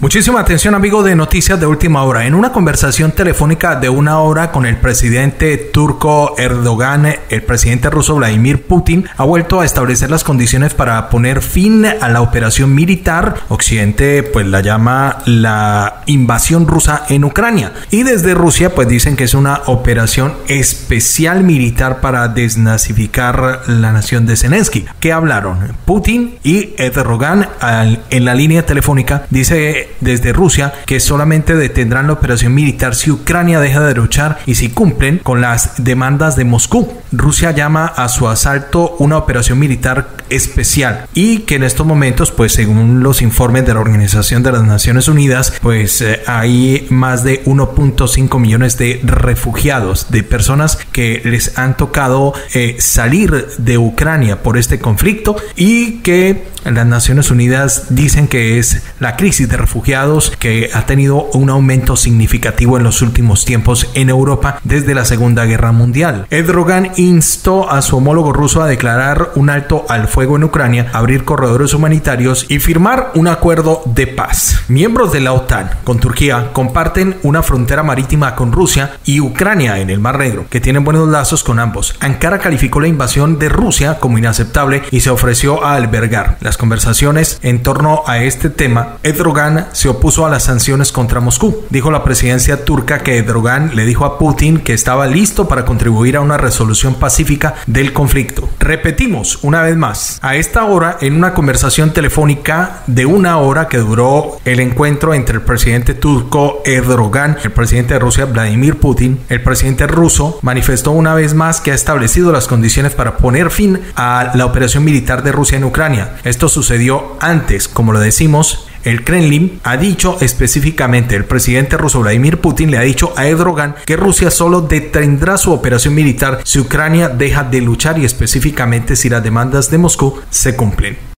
Muchísima atención amigo de Noticias de Última Hora. En una conversación telefónica de una hora con el presidente turco Erdogan, el presidente ruso Vladimir Putin ha vuelto a establecer las condiciones para poner fin a la operación militar. Occidente pues la llama la invasión rusa en Ucrania. Y desde Rusia pues dicen que es una operación especial militar para desnazificar la nación de Zelensky. ¿Qué hablaron? Putin y Erdogan en la línea telefónica dice desde Rusia que solamente detendrán la operación militar si Ucrania deja de luchar y si cumplen con las demandas de Moscú. Rusia llama a su asalto una operación militar especial y que en estos momentos, pues según los informes de la Organización de las Naciones Unidas, pues eh, hay más de 1.5 millones de refugiados, de personas que les han tocado eh, salir de Ucrania por este conflicto y que las Naciones Unidas dicen que es la crisis de refugiados que ha tenido un aumento significativo en los últimos tiempos en Europa desde la Segunda Guerra Mundial. Erdogan instó a su homólogo ruso a declarar un alto al fuego en Ucrania, abrir corredores humanitarios y firmar un acuerdo de paz. Miembros de la OTAN con Turquía comparten una frontera marítima con Rusia y Ucrania en el Mar Negro, que tienen buenos lazos con ambos. Ankara calificó la invasión de Rusia como inaceptable y se ofreció a albergar las conversaciones en torno a este tema. Se opuso a las sanciones contra Moscú. Dijo la presidencia turca que Erdogan le dijo a Putin que estaba listo para contribuir a una resolución pacífica del conflicto. Repetimos una vez más, a esta hora en una conversación telefónica de una hora que duró el encuentro entre el presidente turco Erdogan, el presidente de Rusia Vladimir Putin, el presidente ruso manifestó una vez más que ha establecido las condiciones para poner fin a la operación militar de Rusia en Ucrania. Esto sucedió antes, como lo decimos, el Kremlin ha dicho específicamente, el presidente ruso Vladimir Putin le ha dicho a Erdogan que Rusia solo detendrá su operación militar si Ucrania deja de luchar y específicamente si las demandas de Moscú se cumplen.